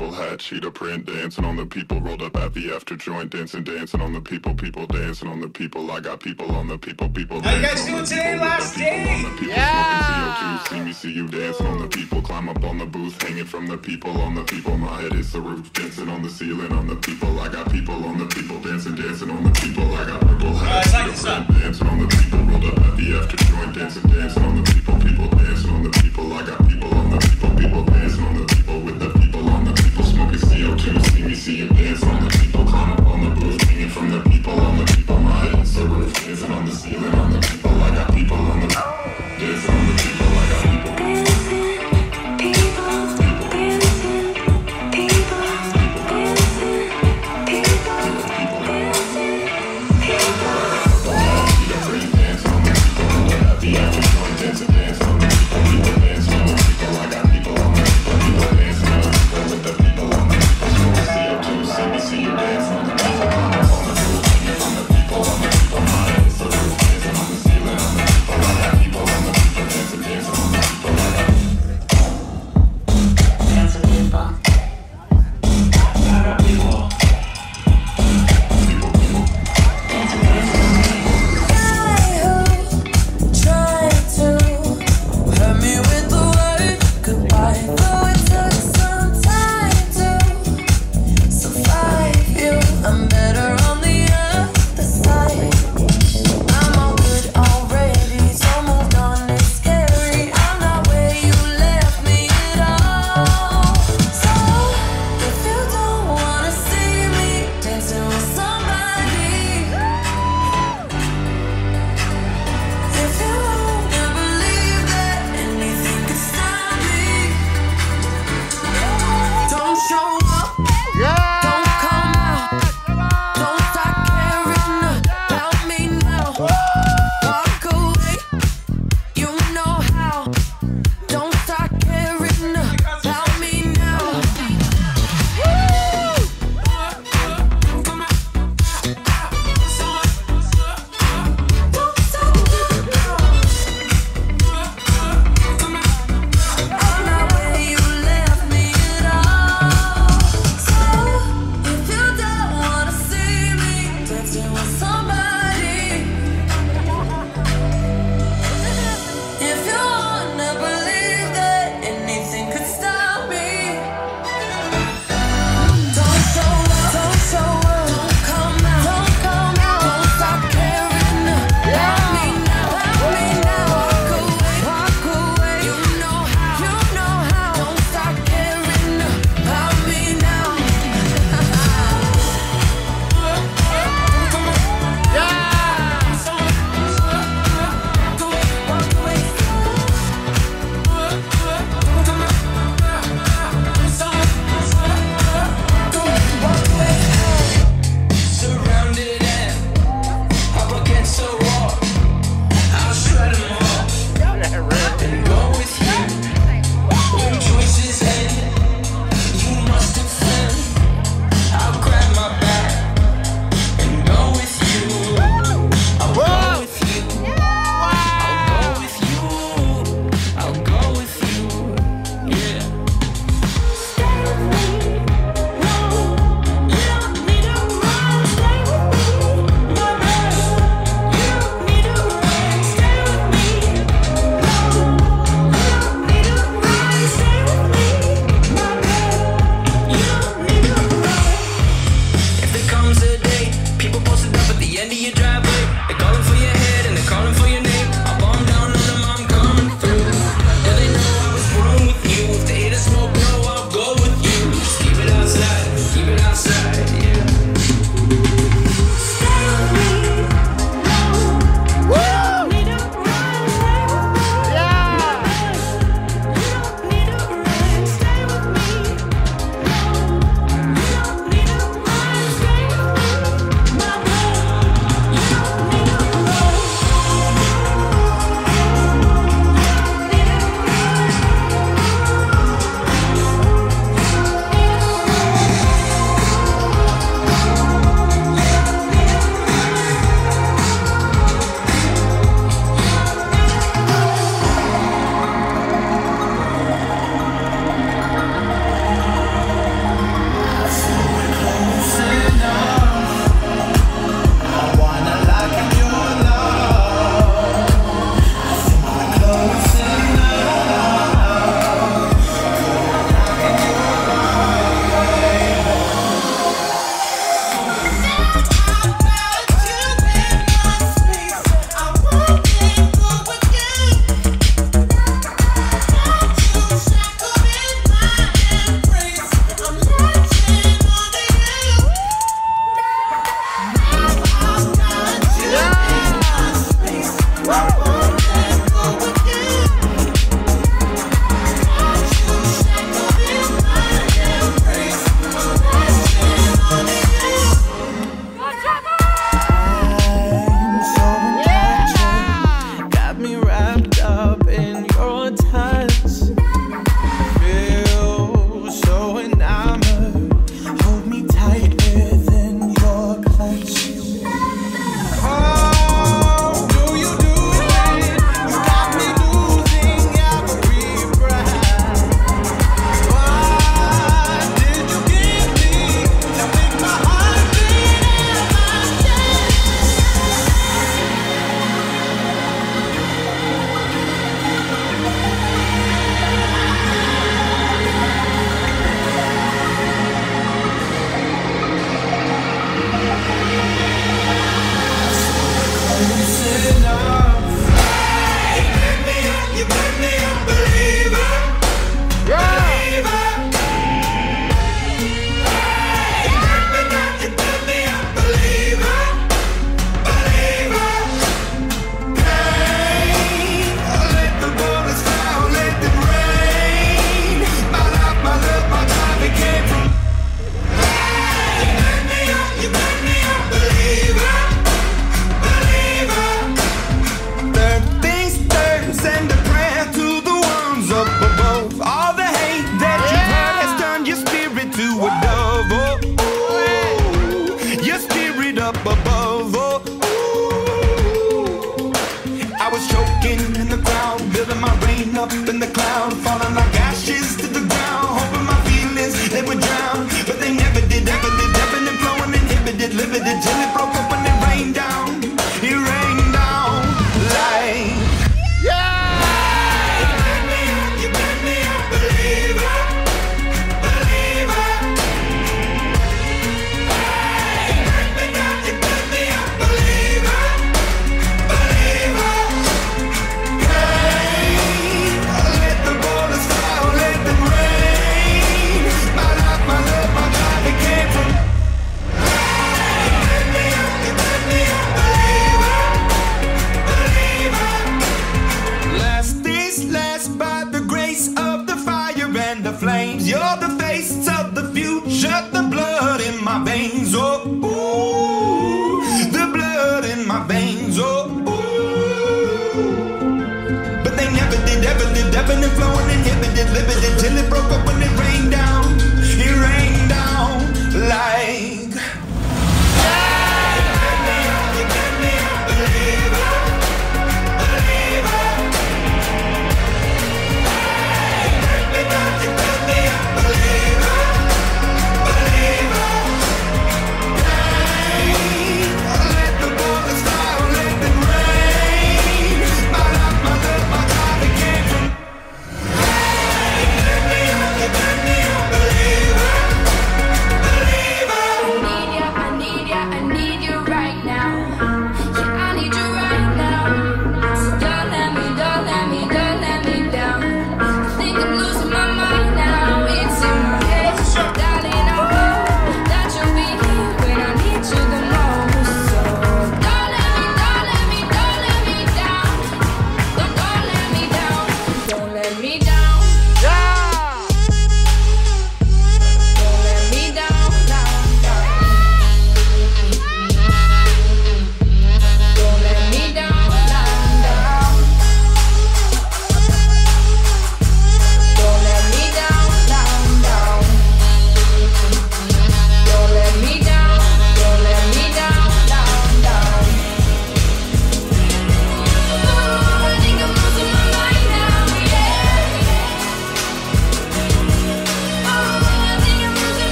purple hat, cheetah print, dancing on the people. Rolled up at the after joint, dancing, dancing on the people, people dancing on the people. I got people on the people, people. How you guys doing today? people, Last day? on the people, Yeah. CO2. See me, see you dancing on the people. Climb up on the booth, hanging from the people on the people. My head is the roof, dancing on the ceiling on the people. I got people on the people, dancing, dancing on the people. I got purple hat, Uh, like cheetah print, dancing on the people. Rolled up at the after joint, dancing, dancing on the people, people dancing on the people. I got people on the people, people dancing on the people with the the people. Smoking CO2, see me, see you dance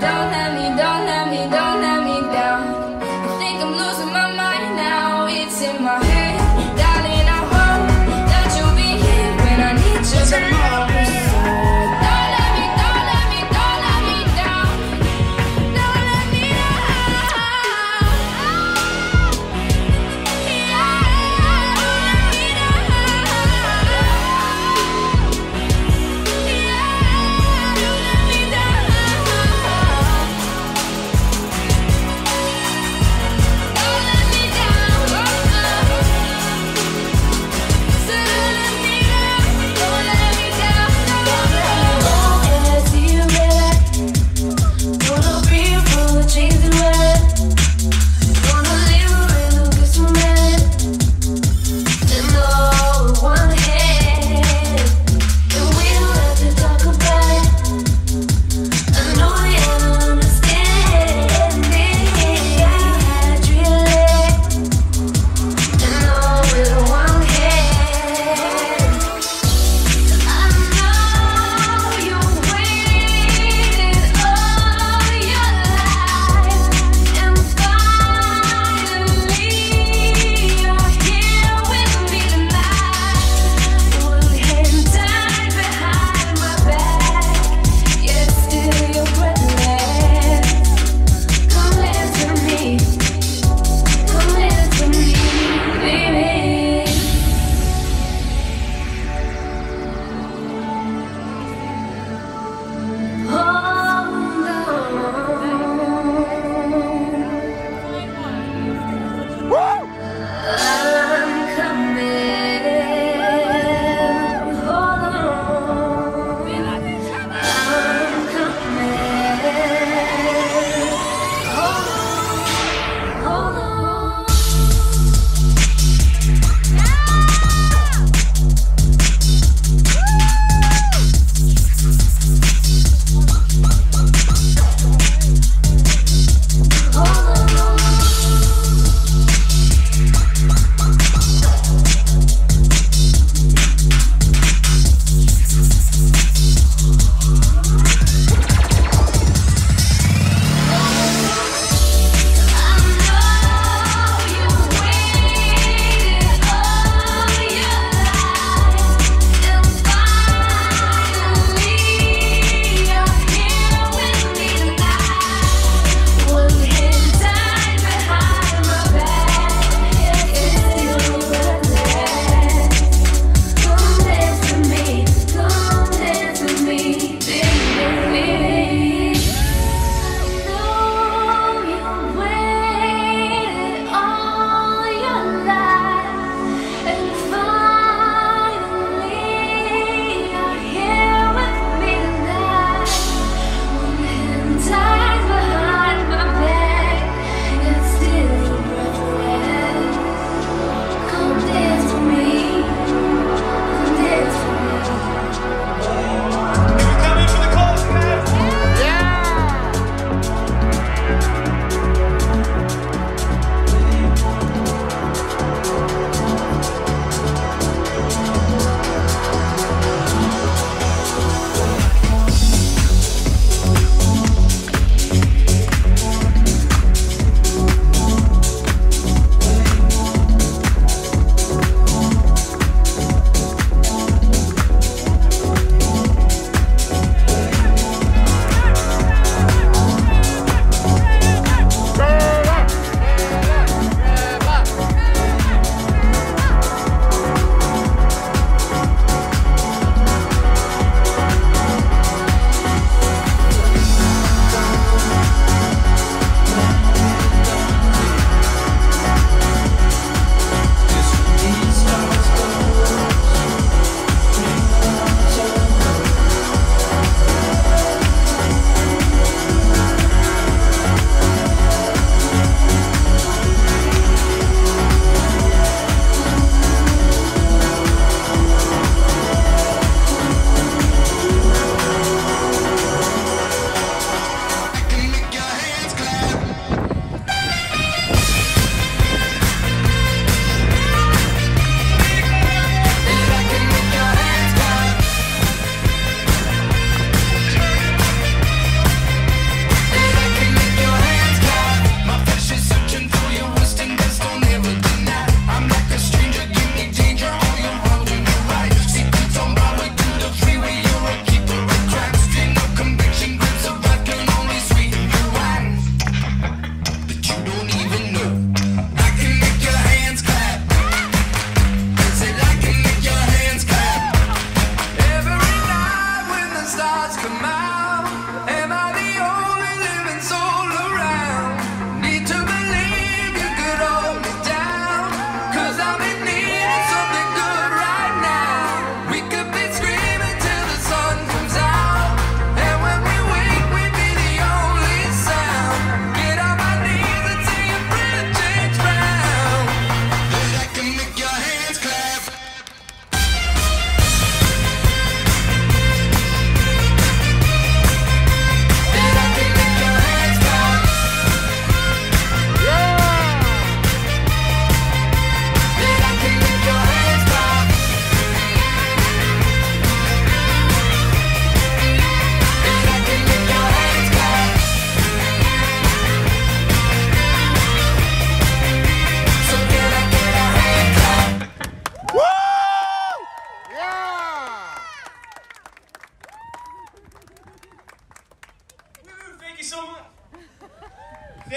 don't let me, don't let me, don't.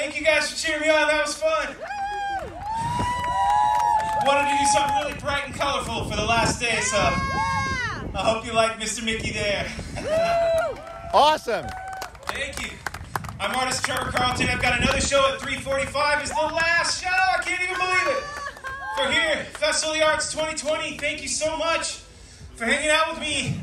Thank you guys for cheering me on. That was fun. Wanted to do something really bright and colorful for the last day, so I hope you like Mr. Mickey there. awesome. Thank you. I'm artist Trevor Carlton. I've got another show at 3:45. It's the last show. I can't even believe it. For here, Festival of the Arts 2020. Thank you so much for hanging out with me